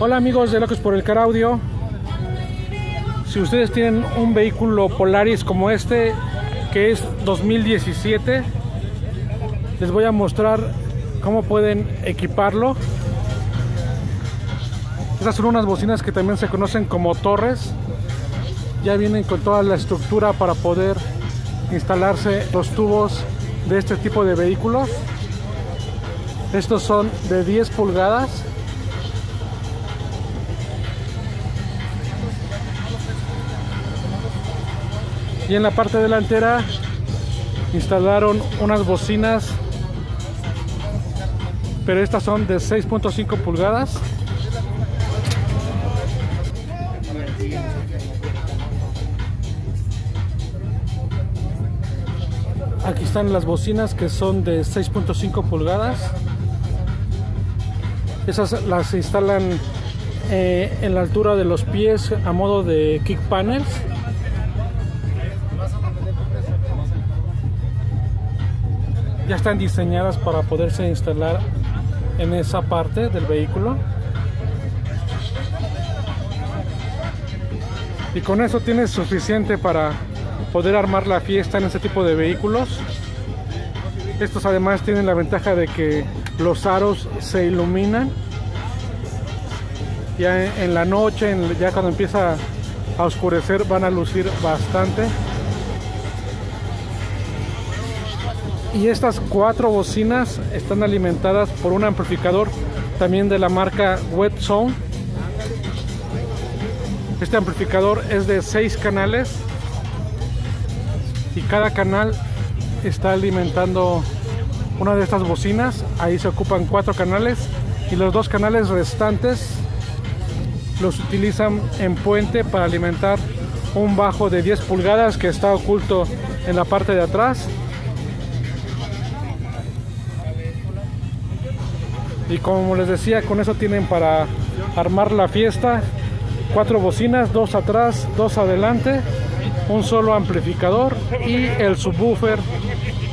Hola amigos de Locos por el Car Audio. Si ustedes tienen un vehículo Polaris como este, que es 2017, les voy a mostrar cómo pueden equiparlo. Estas son unas bocinas que también se conocen como torres. Ya vienen con toda la estructura para poder instalarse los tubos de este tipo de vehículos. Estos son de 10 pulgadas y en la parte delantera instalaron unas bocinas pero estas son de 6.5 pulgadas. Aquí están las bocinas que son de 6.5 pulgadas. Esas las instalan eh, en la altura de los pies a modo de kick panels ya están diseñadas para poderse instalar en esa parte del vehículo. Y con eso tienes suficiente para poder armar la fiesta en este tipo de vehículos. Estos además tienen la ventaja de que los aros se iluminan. Ya en la noche ya cuando empieza a oscurecer van a lucir bastante y estas cuatro bocinas están alimentadas por un amplificador también de la marca Wet Zone este amplificador es de seis canales y cada canal está alimentando una de estas bocinas. Ahí se ocupan cuatro canales y los dos canales restantes los utilizan en puente para alimentar un bajo de 10 pulgadas que está oculto en la parte de atrás y como les decía con eso tienen para armar la fiesta. Cuatro bocinas dos atrás dos adelante un solo amplificador y el subwoofer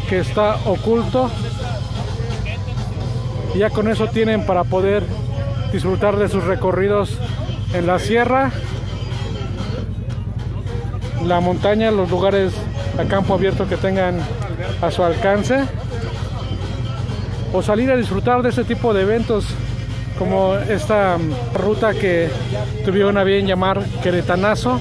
que está oculto. Ya con eso tienen para poder disfrutar de sus recorridos en la sierra la montaña los lugares a campo abierto que tengan a su alcance o salir a disfrutar de este tipo de eventos como esta ruta que tuvieron a bien llamar Queretanazo.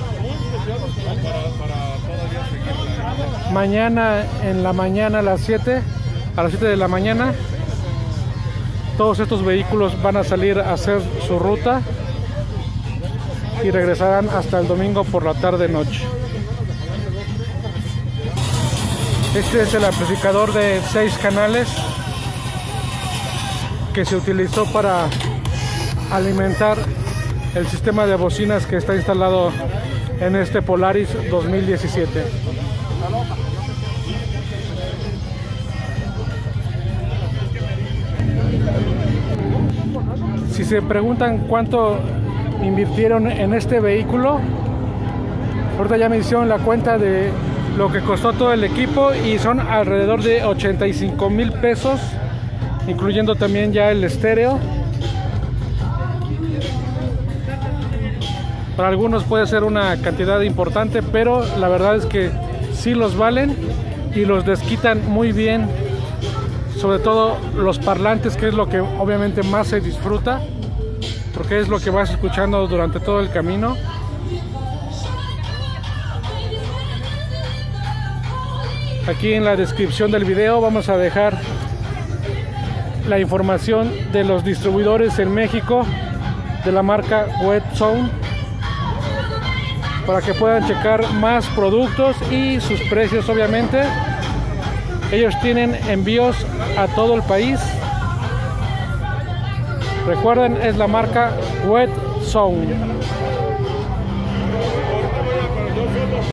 Mañana en la mañana a las 7, a las 7 de la mañana, todos estos vehículos van a salir a hacer su ruta y regresarán hasta el domingo por la tarde noche. Este es el amplificador de 6 canales que se utilizó para alimentar el sistema de bocinas que está instalado en este Polaris 2017. Si se preguntan cuánto invirtieron en este vehículo, ahorita ya me hicieron la cuenta de lo que costó todo el equipo y son alrededor de 85 mil pesos incluyendo también ya el estéreo. Para algunos puede ser una cantidad importante, pero la verdad es que sí los valen y los desquitan muy bien. Sobre todo los parlantes, que es lo que obviamente más se disfruta, porque es lo que vas escuchando durante todo el camino. Aquí en la descripción del video vamos a dejar la información de los distribuidores en México de la marca Wet Zone para que puedan checar más productos y sus precios obviamente. Ellos tienen envíos a todo el país. Recuerden es la marca Wet Zone